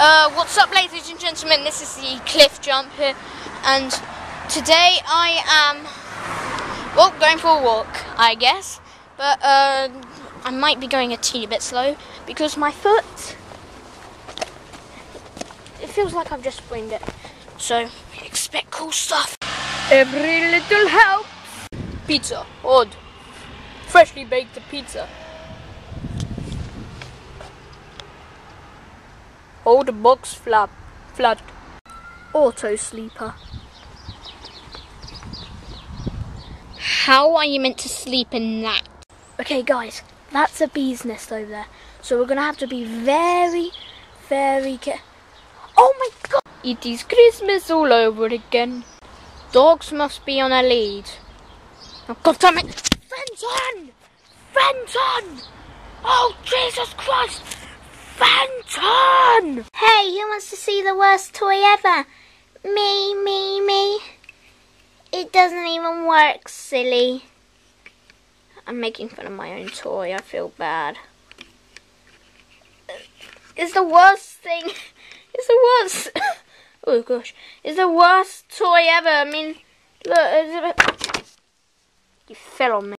Uh, what's up, ladies and gentlemen? This is the Cliffjump here, and today I am, well, going for a walk, I guess. But uh, I might be going a teeny bit slow because my foot, it feels like I've just sprained it. So expect cool stuff. Every little helps. Pizza, odd. Freshly baked pizza. The box flap, flat. Auto sleeper. How are you meant to sleep in that? Okay, guys, that's a bee's nest over there. So we're gonna have to be very, very careful. Oh my god! It is Christmas all over again. Dogs must be on a lead. Oh, god damn it! Fenton! Fenton! Oh, Jesus Christ! Fenton! Hey, who wants to see the worst toy ever? Me, me, me. It doesn't even work, silly. I'm making fun of my own toy. I feel bad. It's the worst thing. It's the worst. oh gosh, it's the worst toy ever. I mean, look. You fell on me.